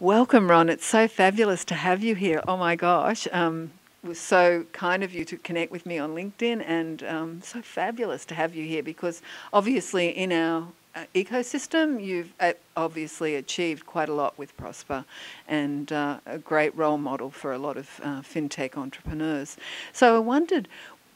Welcome, Ron. It's so fabulous to have you here. Oh my gosh. Um, it was so kind of you to connect with me on LinkedIn and um, so fabulous to have you here because obviously in our uh, ecosystem you've uh, obviously achieved quite a lot with Prosper and uh, a great role model for a lot of uh, fintech entrepreneurs. So I wondered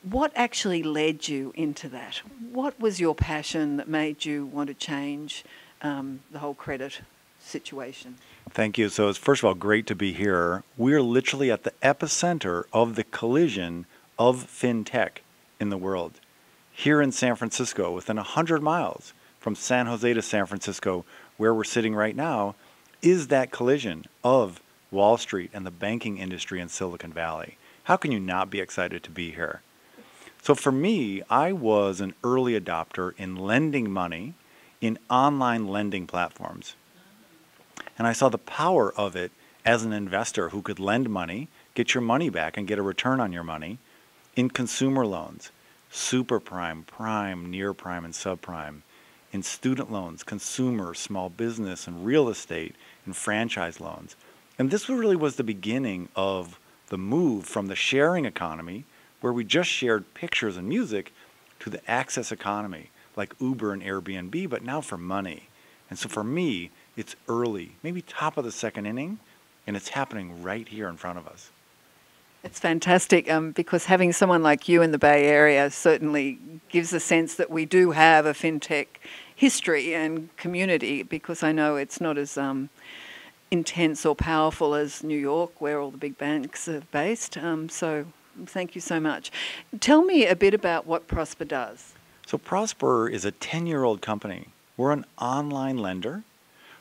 what actually led you into that? What was your passion that made you want to change um, the whole credit situation? Thank you. So it's first of all great to be here. We're literally at the epicenter of the collision of fintech in the world. Here in San Francisco, within 100 miles from San Jose to San Francisco, where we're sitting right now, is that collision of Wall Street and the banking industry in Silicon Valley. How can you not be excited to be here? So for me, I was an early adopter in lending money in online lending platforms. And I saw the power of it as an investor who could lend money, get your money back, and get a return on your money in consumer loans, super prime, prime, near prime, and subprime, in student loans, consumer, small business, and real estate, and franchise loans. And this really was the beginning of the move from the sharing economy, where we just shared pictures and music, to the access economy, like Uber and Airbnb, but now for money. And so for me, it's early, maybe top of the second inning, and it's happening right here in front of us. It's fantastic um, because having someone like you in the Bay Area certainly gives a sense that we do have a fintech history and community because I know it's not as um, intense or powerful as New York, where all the big banks are based. Um, so thank you so much. Tell me a bit about what Prosper does. So, Prosper is a 10 year old company. We're an online lender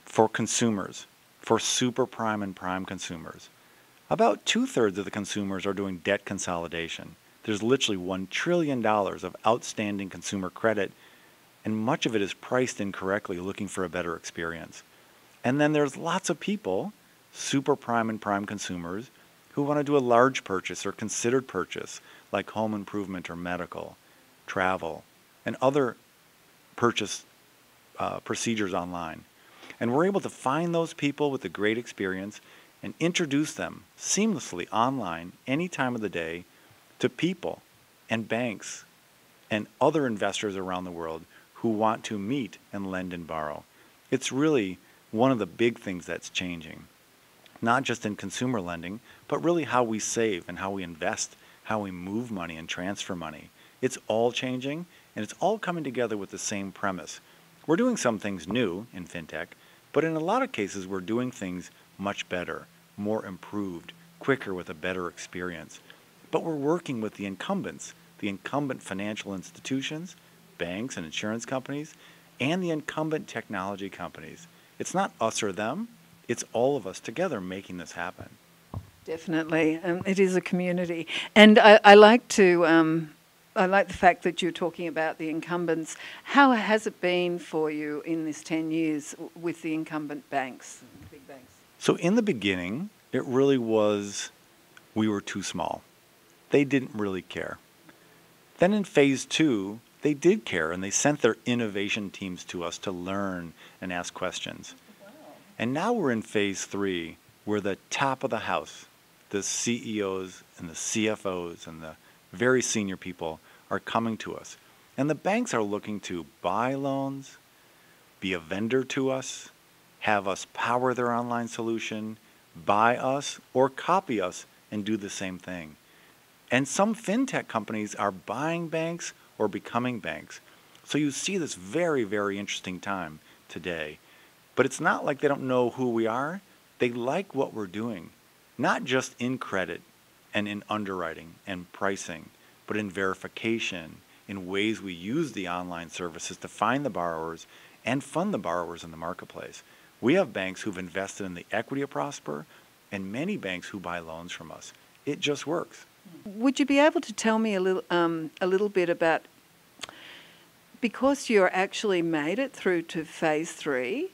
for consumers, for super prime and prime consumers. About two thirds of the consumers are doing debt consolidation. There's literally $1 trillion of outstanding consumer credit, and much of it is priced incorrectly, looking for a better experience. And then there's lots of people, super prime and prime consumers, who want to do a large purchase or considered purchase, like home improvement or medical, travel, and other purchase uh, procedures online. And we're able to find those people with a great experience and introduce them seamlessly online any time of the day to people and banks and other investors around the world who want to meet and lend and borrow. It's really one of the big things that's changing, not just in consumer lending, but really how we save and how we invest, how we move money and transfer money. It's all changing, and it's all coming together with the same premise. We're doing some things new in fintech, but in a lot of cases, we're doing things much better, more improved, quicker with a better experience. But we're working with the incumbents, the incumbent financial institutions, banks and insurance companies, and the incumbent technology companies. It's not us or them, it's all of us together making this happen. Definitely. Um, it is a community. And I, I like to um, I like the fact that you're talking about the incumbents. How has it been for you in this 10 years with the incumbent banks, big banks? So, in the beginning, it really was we were too small. They didn't really care. Then in phase two, they did care and they sent their innovation teams to us to learn and ask questions. Wow. And now we're in phase three, where the top of the house, the CEOs and the CFOs and the very senior people are coming to us. And the banks are looking to buy loans, be a vendor to us, have us power their online solution, buy us, or copy us and do the same thing. And some fintech companies are buying banks or becoming banks. So you see this very, very interesting time today. But it's not like they don't know who we are. They like what we're doing, not just in credit, and in underwriting and pricing, but in verification, in ways we use the online services to find the borrowers and fund the borrowers in the marketplace. We have banks who've invested in the equity of Prosper and many banks who buy loans from us. It just works. Would you be able to tell me a little, um, a little bit about because you're actually made it through to phase three,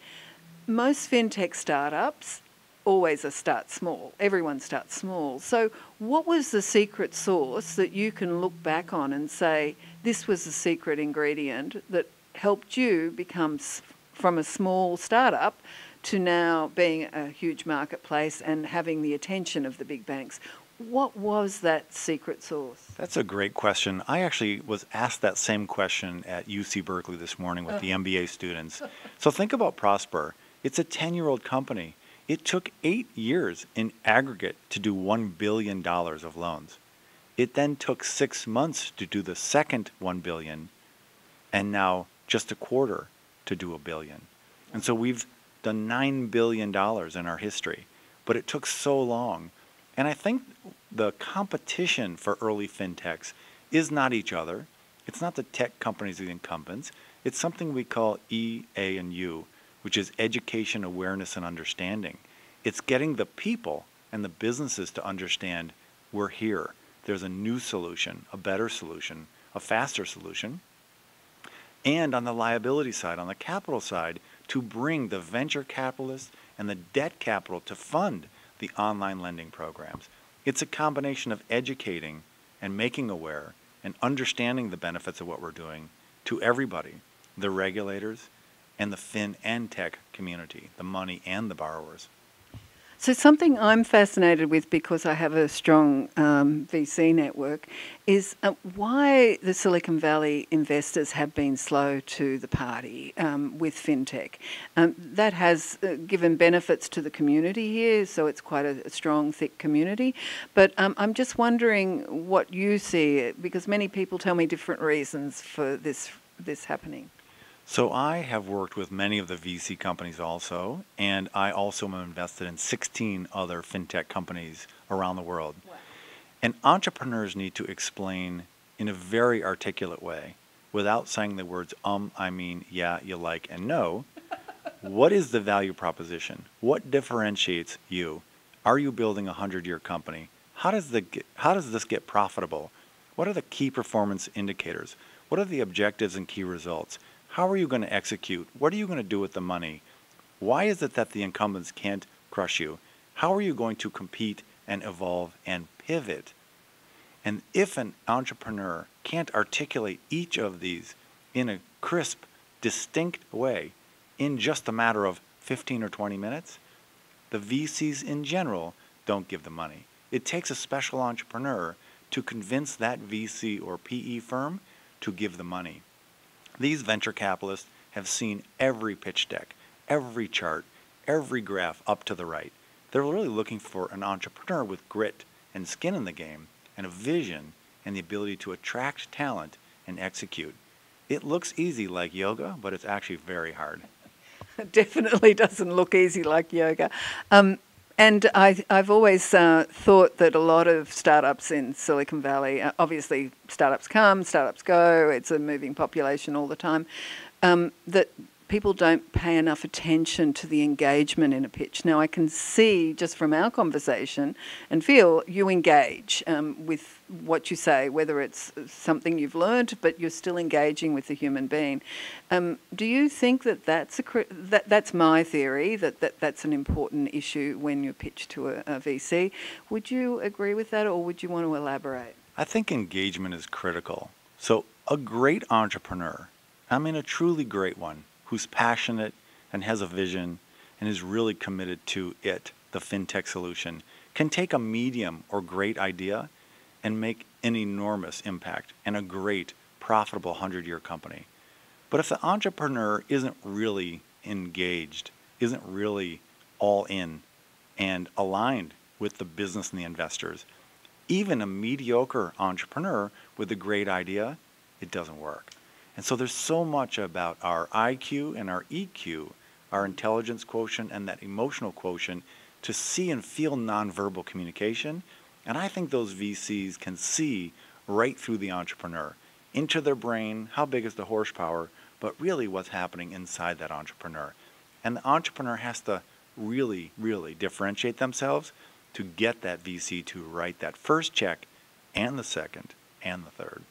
most fintech startups always a start small. Everyone starts small. So, what was the secret sauce that you can look back on and say, this was the secret ingredient that helped you become from a small startup to now being a huge marketplace and having the attention of the big banks. What was that secret sauce? That's a great question. I actually was asked that same question at UC Berkeley this morning with uh. the MBA students. So think about Prosper. It's a 10 year old company. It took eight years in aggregate to do $1 billion of loans. It then took six months to do the second 1 billion, and now just a quarter to do a billion. And so we've done $9 billion in our history, but it took so long and I think the competition for early fintechs is not each other. It's not the tech companies, the incumbents. It's something we call E, A, and U, which is education, awareness, and understanding. It's getting the people and the businesses to understand we're here. There's a new solution, a better solution, a faster solution. And on the liability side, on the capital side, to bring the venture capitalists and the debt capital to fund the online lending programs. It's a combination of educating and making aware and understanding the benefits of what we're doing to everybody, the regulators and the fin and tech community, the money and the borrowers. So, something I'm fascinated with because I have a strong um, VC network is uh, why the Silicon Valley investors have been slow to the party um, with fintech. Um, that has uh, given benefits to the community here, so it's quite a, a strong, thick community. But um, I'm just wondering what you see, because many people tell me different reasons for this this happening. So I have worked with many of the VC companies also, and I also am invested in 16 other fintech companies around the world. Wow. And entrepreneurs need to explain in a very articulate way, without saying the words um, I mean, yeah, you like, and no, what is the value proposition? What differentiates you? Are you building a 100 year company? How does, the, how does this get profitable? What are the key performance indicators? What are the objectives and key results? How are you going to execute? What are you going to do with the money? Why is it that the incumbents can't crush you? How are you going to compete and evolve and pivot? And if an entrepreneur can't articulate each of these in a crisp, distinct way in just a matter of 15 or 20 minutes, the VCs in general don't give the money. It takes a special entrepreneur to convince that VC or PE firm to give the money. These venture capitalists have seen every pitch deck, every chart, every graph up to the right. They're really looking for an entrepreneur with grit and skin in the game and a vision and the ability to attract talent and execute. It looks easy like yoga, but it's actually very hard. It definitely doesn't look easy like yoga. Um, and I, have always uh, thought that a lot of startups in Silicon Valley, uh, obviously startups come, startups go, it's a moving population all the time, um, that people don't pay enough attention to the engagement in a pitch. Now, I can see just from our conversation and feel you engage um, with what you say, whether it's something you've learned, but you're still engaging with the human being. Um, do you think that that's a that that's my theory that, that that's an important issue when you pitch to a, a VC? Would you agree with that, or would you want to elaborate? I think engagement is critical. So, a great entrepreneur, I mean, a truly great one, who's passionate and has a vision and is really committed to it, the fintech solution, can take a medium or great idea and make an enormous impact and a great, profitable 100 year company. But if the entrepreneur isn't really engaged, isn't really all in and aligned with the business and the investors, even a mediocre entrepreneur with a great idea, it doesn't work. And so there's so much about our IQ and our EQ, our intelligence quotient and that emotional quotient to see and feel nonverbal communication. And I think those VCs can see right through the entrepreneur, into their brain, how big is the horsepower, but really what's happening inside that entrepreneur. And the entrepreneur has to really, really differentiate themselves to get that VC to write that first check and the second and the third.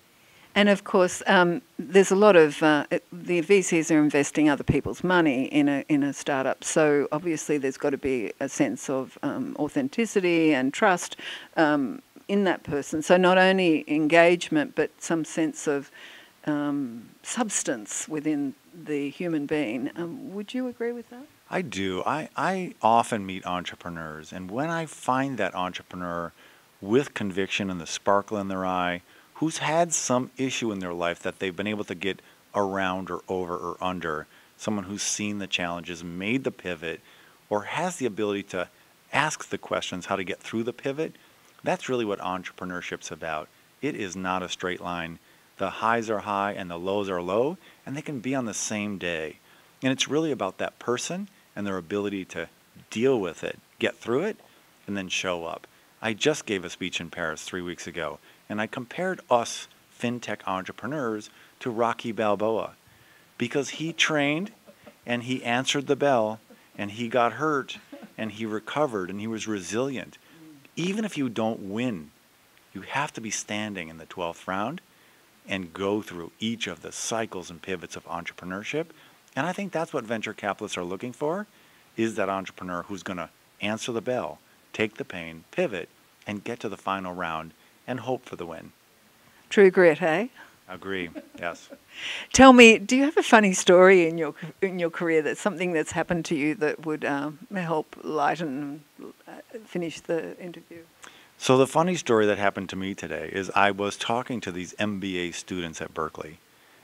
And of course, um, there's a lot of uh, the VCs are investing other people's money in a in a startup. So obviously, there's got to be a sense of um, authenticity and trust um, in that person. So not only engagement, but some sense of um, substance within the human being. Um, would you agree with that? I do. I, I often meet entrepreneurs, and when I find that entrepreneur with conviction and the sparkle in their eye, who's had some issue in their life that they've been able to get around or over or under, someone who's seen the challenges, made the pivot, or has the ability to ask the questions how to get through the pivot, that's really what entrepreneurship's about. It is not a straight line. The highs are high and the lows are low, and they can be on the same day. And it's really about that person and their ability to deal with it, get through it, and then show up. I just gave a speech in Paris three weeks ago, and I compared us fintech entrepreneurs to Rocky Balboa because he trained and he answered the bell and he got hurt and he recovered and he was resilient. Even if you don't win, you have to be standing in the 12th round and go through each of the cycles and pivots of entrepreneurship. And I think that's what venture capitalists are looking for is that entrepreneur who's going to answer the bell, take the pain, pivot, and get to the final round and hope for the win. True grit, hey? Agree. Yes. Tell me, do you have a funny story in your in your career that's something that's happened to you that would um, help lighten uh, finish the interview? So the funny story that happened to me today is I was talking to these MBA students at Berkeley,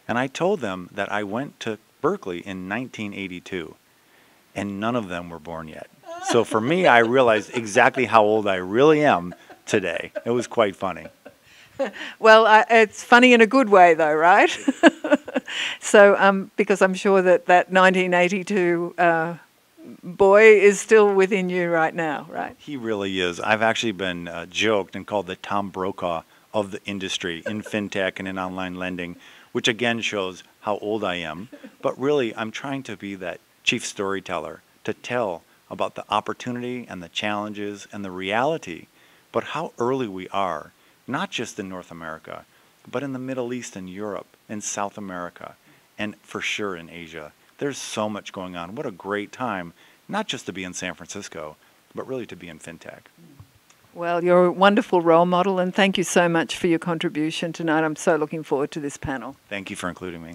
and I told them that I went to Berkeley in 1982, and none of them were born yet. So for me, I realized exactly how old I really am today. It was quite funny. Well, uh, it's funny in a good way, though, right? so, um, because I'm sure that that 1982 uh, boy is still within you right now, right? He really is. I've actually been uh, joked and called the Tom Brokaw of the industry in fintech and in online lending, which again shows how old I am. But really, I'm trying to be that chief storyteller to tell about the opportunity and the challenges and the reality, but how early we are not just in North America, but in the Middle East and Europe and South America, and for sure in Asia. There's so much going on. What a great time, not just to be in San Francisco, but really to be in fintech. Well, you're a wonderful role model, and thank you so much for your contribution tonight. I'm so looking forward to this panel. Thank you for including me.